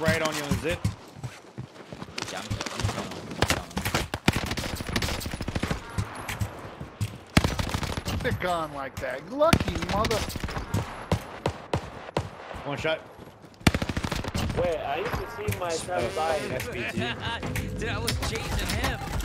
right on you on zip. Yeah, I'm, like that. Lucky mother. One shot. Wait, I used to see my Travis Eye SPG. Dude, I was chasing him.